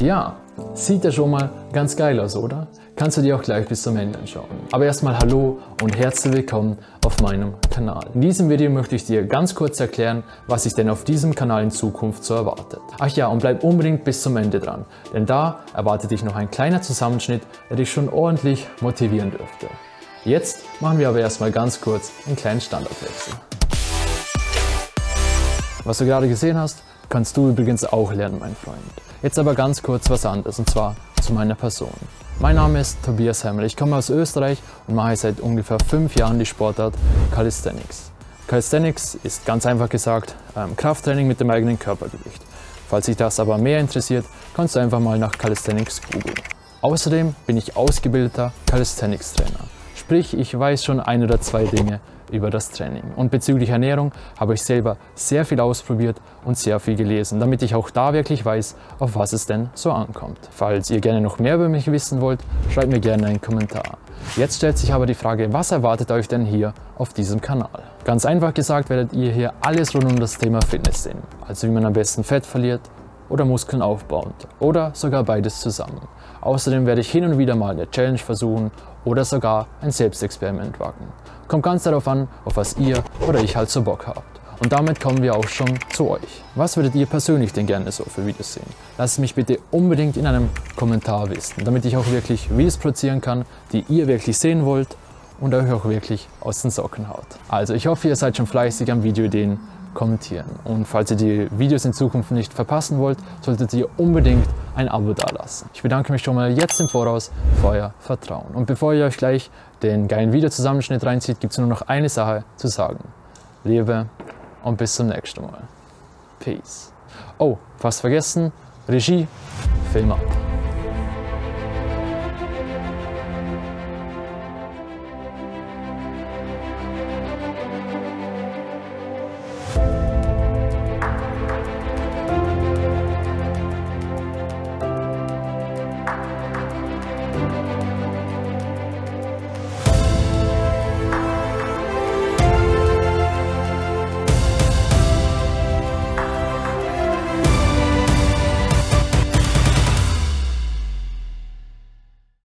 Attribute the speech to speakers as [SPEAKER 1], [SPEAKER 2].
[SPEAKER 1] Ja, sieht ja schon mal ganz geil aus, oder? Kannst du dir auch gleich bis zum Ende anschauen. Aber erstmal hallo und herzlich willkommen auf meinem Kanal. In diesem Video möchte ich dir ganz kurz erklären, was sich denn auf diesem Kanal in Zukunft so erwartet. Ach ja, und bleib unbedingt bis zum Ende dran, denn da erwartet dich noch ein kleiner Zusammenschnitt, der dich schon ordentlich motivieren dürfte. Jetzt machen wir aber erstmal ganz kurz einen kleinen Standardwechsel. Was du gerade gesehen hast, kannst du übrigens auch lernen, mein Freund. Jetzt aber ganz kurz was anderes, und zwar zu meiner Person. Mein Name ist Tobias Hemmel, ich komme aus Österreich und mache seit ungefähr fünf Jahren die Sportart Calisthenics. Calisthenics ist ganz einfach gesagt ähm, Krafttraining mit dem eigenen Körpergewicht. Falls dich das aber mehr interessiert, kannst du einfach mal nach Calisthenics googeln. Außerdem bin ich ausgebildeter Calisthenics Trainer. Sprich, ich weiß schon ein oder zwei Dinge über das Training. Und bezüglich Ernährung habe ich selber sehr viel ausprobiert und sehr viel gelesen, damit ich auch da wirklich weiß, auf was es denn so ankommt. Falls ihr gerne noch mehr über mich wissen wollt, schreibt mir gerne einen Kommentar. Jetzt stellt sich aber die Frage, was erwartet euch denn hier auf diesem Kanal? Ganz einfach gesagt werdet ihr hier alles rund um das Thema Fitness sehen. Also wie man am besten Fett verliert, oder Muskeln aufbauend oder sogar beides zusammen. Außerdem werde ich hin und wieder mal eine Challenge versuchen oder sogar ein Selbstexperiment wagen. Kommt ganz darauf an, auf was ihr oder ich halt so Bock habt. Und damit kommen wir auch schon zu euch. Was würdet ihr persönlich denn gerne so für Videos sehen? Lasst es mich bitte unbedingt in einem Kommentar wissen, damit ich auch wirklich Videos produzieren kann, die ihr wirklich sehen wollt und euch auch wirklich aus den Socken haut. Also ich hoffe, ihr seid schon fleißig am Videoideen kommentieren. Und falls ihr die Videos in Zukunft nicht verpassen wollt, solltet ihr unbedingt ein Abo dalassen. Ich bedanke mich schon mal jetzt im Voraus für euer Vertrauen. Und bevor ihr euch gleich den geilen Videozusammenschnitt reinzieht, gibt es nur noch eine Sache zu sagen. Liebe und bis zum nächsten Mal. Peace. Oh, fast vergessen, Regie, Film ab.